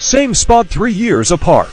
Same spot three years apart.